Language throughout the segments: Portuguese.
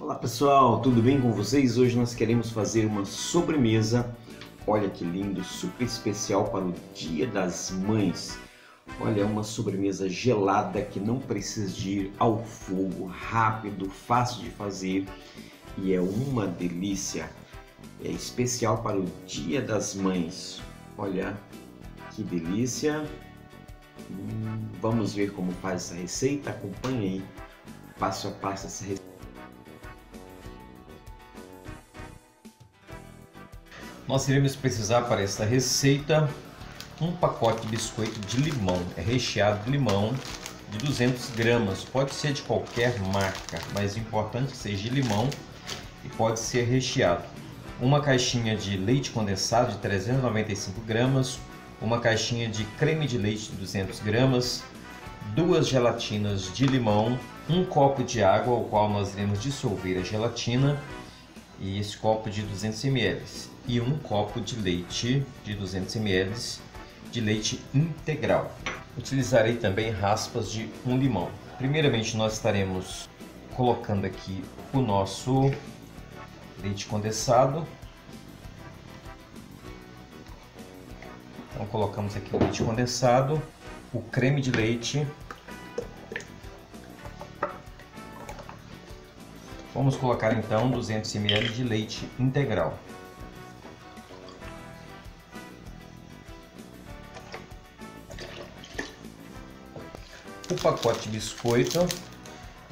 Olá pessoal, tudo bem com vocês? Hoje nós queremos fazer uma sobremesa. Olha que lindo, super especial para o Dia das Mães. Olha, é uma sobremesa gelada que não precisa de ir ao fogo, rápido, fácil de fazer e é uma delícia. É especial para o Dia das Mães. Olha que delícia. Hum, vamos ver como faz essa receita. Acompanhe aí passo a passo essa receita. Nós iremos precisar para esta receita um pacote de biscoito de limão, é recheado de limão de 200 gramas, pode ser de qualquer marca, mas é importante que seja de limão e pode ser recheado. Uma caixinha de leite condensado de 395 gramas, uma caixinha de creme de leite de 200 gramas, duas gelatinas de limão, um copo de água ao qual nós iremos dissolver a gelatina e esse copo de 200 ml e um copo de leite de 200 ml de leite integral. Utilizarei também raspas de um limão. Primeiramente nós estaremos colocando aqui o nosso leite condensado. Então colocamos aqui o leite condensado, o creme de leite. Vamos colocar então 200 ml de leite integral. o pacote de biscoito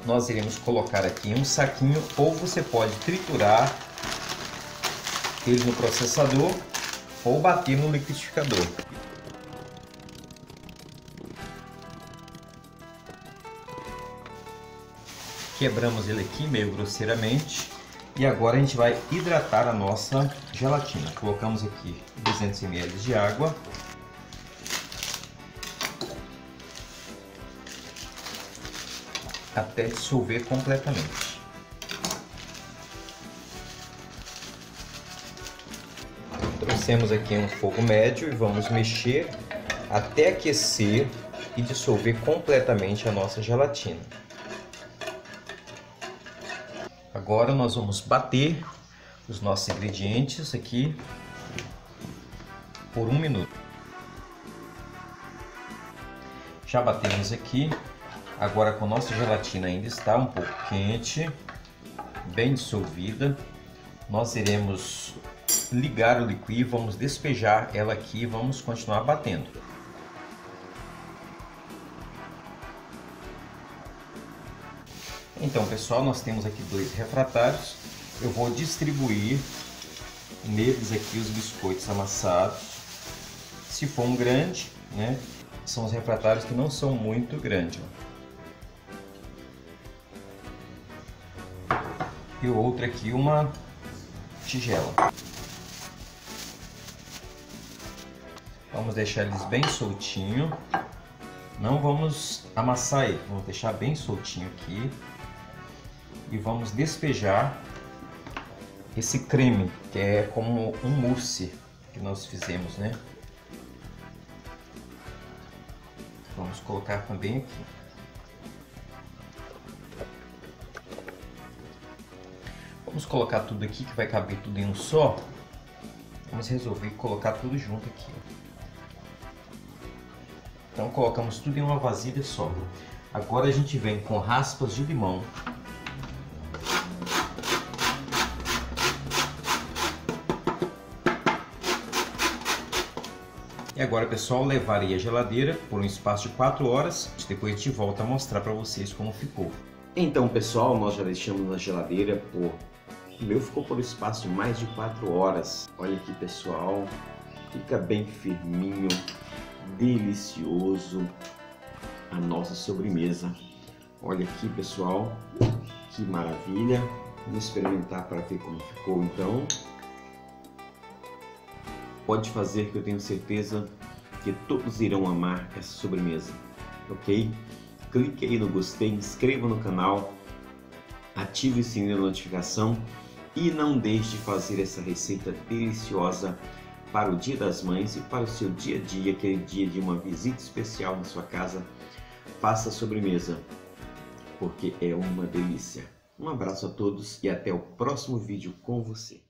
nós iremos colocar aqui um saquinho ou você pode triturar ele no processador ou bater no liquidificador. Quebramos ele aqui meio grosseiramente e agora a gente vai hidratar a nossa gelatina. Colocamos aqui 200 ml de água até dissolver completamente. Trouxemos aqui um fogo médio e vamos mexer até aquecer e dissolver completamente a nossa gelatina. Agora nós vamos bater os nossos ingredientes aqui por um minuto. Já batemos aqui, Agora com a nossa gelatina ainda está um pouco quente, bem dissolvida, nós iremos ligar o liquid, vamos despejar ela aqui e vamos continuar batendo. Então pessoal, nós temos aqui dois refratários, eu vou distribuir neles aqui os biscoitos amassados. Se for um grande, né, são os refratários que não são muito grandes. Ó. e o outro aqui uma tigela. Vamos deixar eles bem soltinho. Não vamos amassar ele, vamos deixar bem soltinho aqui. E vamos despejar esse creme, que é como um mousse que nós fizemos, né? Vamos colocar também aqui. Vamos colocar tudo aqui que vai caber tudo em um só. Vamos resolver colocar tudo junto aqui. Então colocamos tudo em uma vasilha só. Agora a gente vem com raspas de limão. E agora, pessoal, levarei a geladeira por um espaço de 4 horas. Depois a gente volta a mostrar para vocês como ficou. Então, pessoal, nós já deixamos na geladeira por o meu ficou por espaço de mais de 4 horas. Olha aqui, pessoal. Fica bem firminho, delicioso a nossa sobremesa. Olha aqui, pessoal. Que maravilha. Vamos experimentar para ver como ficou, então. Pode fazer que eu tenho certeza que todos irão amar essa sobremesa, ok? Clique aí no gostei, inscreva no canal, ative o sininho da notificação e não deixe de fazer essa receita deliciosa para o Dia das Mães e para o seu dia a dia, aquele dia de uma visita especial na sua casa. Faça a sobremesa, porque é uma delícia. Um abraço a todos e até o próximo vídeo com você.